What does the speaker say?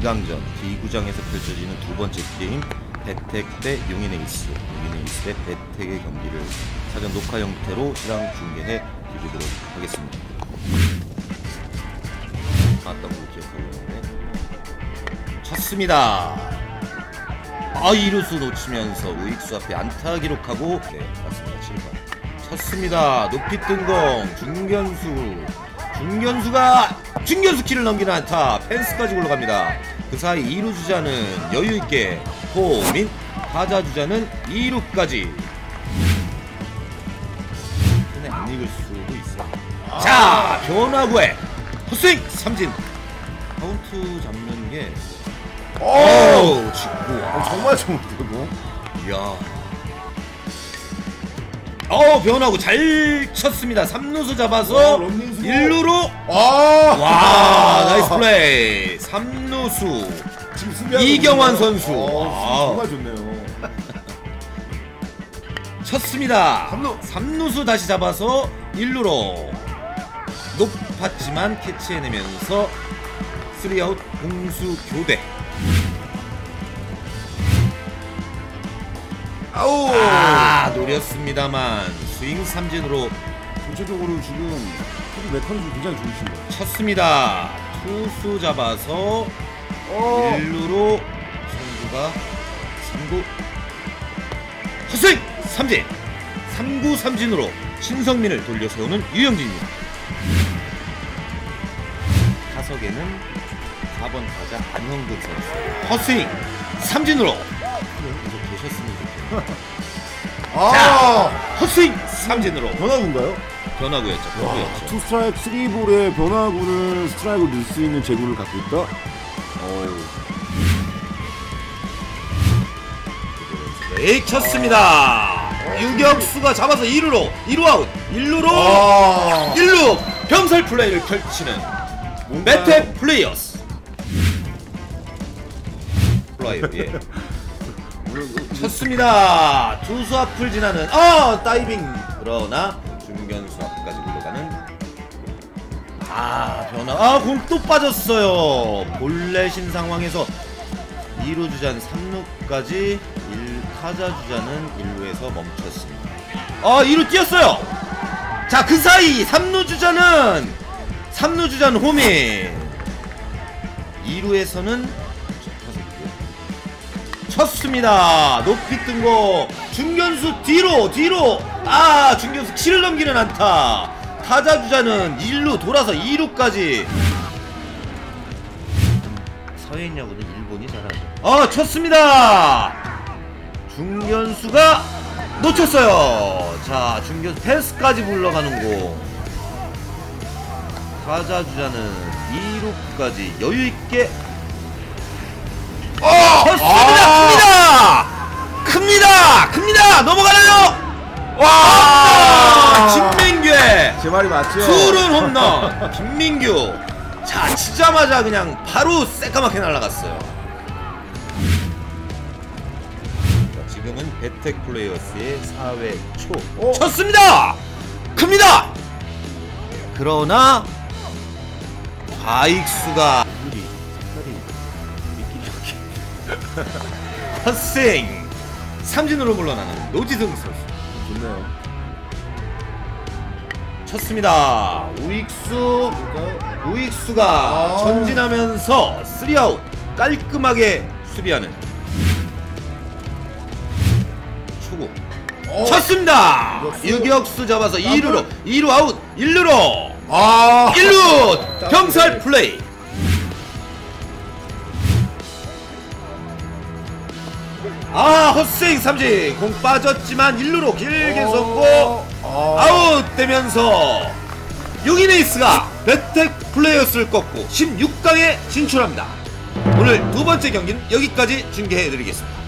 2강전 B구장에서 펼쳐지는 두 번째 게임 베텍 대 용인 에이스. 용인 에이스 대 베텍의 경기를 사전 녹화 형태로 실황 중계해 드리도록 하겠습니다. 뭐 기억하고 있는데. 쳤습니다. 아 2루수 놓치면서 우익수 앞에 안타 기록하고 네 맞습니다. 7번. 쳤습니다. 높이 뜬 공 중견수. 중견수가 중견수 키를 넘기는 안타 펜스까지 올라갑니다 그 사이 2루 주자는 여유있게 홈인 타자 주자는 2루까지 근데 안 읽을 수도 있어 자 변화구에 헛스윙 삼진 카운트 잡는 게 오, 직구. 어, 정말 좋은데요. 이야. 어, 변화구 잘 쳤습니다. 3루수 잡아서 와, running throw. 1루로 아, 와, nice play. 3루수. 지금 수비하고 이경환. 선수. 어, 와. 정말 좋네요. 쳤습니다. 삼루. 3루수 다시 잡아서 1루로 높았지만 캐치해내면서 3아웃 공수 교대. 아우. 아, 노렸습니다만 스윙 삼진으로 전체적으로 지금 투구 메커니즘 굉장히 좋으신 거예요. 쳤습니다. 투수 잡아서 어. 1루로 선수가 3구 헛스윙 삼진 3구 삼진으로 신성민을 돌려 세우는 유영진입니다. 타석에는 4번 타자 안형근 선수 헛스윙 삼진으로 계속 좋겠네요. 아, 헛스윙 삼진으로 변화구인가요? 변화구였죠. 와. 투 스트라이크 쓰리 볼에 변화구는 스트라이크를 넣을 수 있는 제구를 갖고 있다. 어우. 네, 쳤습니다. 유격수가 잡아서 2루로 2루 아웃 1루로 아, 1루 병살 플레이를 펼치는 메테 플레이어스 플라이어 예. 쳤습니다. 투수 앞을 지나는 아 다이빙 그러나 중견수 앞까지 물러가는 아 변화 아공 또 빠졌어요. 볼넷인 상황에서 2루 주자는 3루까지 1 타자 주자는 1루에서 멈췄습니다. 아 2루 뛰었어요. 자 그 사이 3루 주자는 3루 주자는 호민 2루에서는 쳤습니다. 높이 뜬 거 중견수 뒤로 뒤로 아 중견수 키를 넘기는 안타. 타자 주자는 1루 돌아서 2루까지. 서해인 야구는 일본이 잘하죠. 아 쳤습니다. 중견수가 놓쳤어요. 자 중견수 패스까지 물러가는 공. 타자 주자는 2루까지 여유 있게 큽니다! 큽니다! 넘어가나요? 와! 김민규의 제 말이 맞죠? 투런 홈런! 김민규! 자, 치자마자 그냥 바로 새까맣게 날아갔어요. 자, 지금은 배텍 플레이어스의 4회 초. 어? 쳤습니다! 큽니다! 그러나, 과익수가 우리 색깔이 미끼 헛스윙 삼진으로 물러나는 노지승 선수 좋네요. 쳤습니다 우익수 우익수가 아. 전진하면서 3아웃 깔끔하게 수비하는 초구 어. 쳤습니다 유격수. 유격수 잡아서 2루로 2루 아웃 1루로 아, 1루 병살 플레이 아 헛스윙 삼진. 공 빠졌지만 1루로 길게 쏘고 아, 아웃되면서 용인 에이스가 베텍 플레이어스를 꺾고 16강에 진출합니다. 오늘 두 번째 경기는 여기까지 중계해드리겠습니다